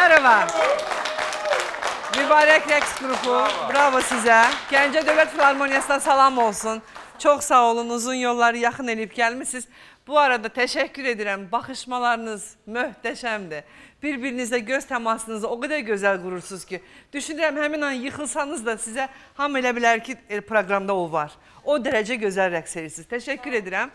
Əkbərova. Mübarək rəqs qrupu. Bravo sizə. Gəncə Dövlət Filarmoniyasına salam olsun. Çox sağ olun, uzun yolları yaxın eləyib gəlmisiniz. Bu arada təşəkkür edirəm. Baxışmalarınız möhtəşəmdir. Bir-birinizlə göz təmasınızı o qədər gözəl qurursunuz ki, düşünürəm həmin an yıxılsanız da sizə hamı elə bilər ki, el proqramda o var. O dərəcə gözəl rəqs edirsiniz. Təşəkkür edirəm.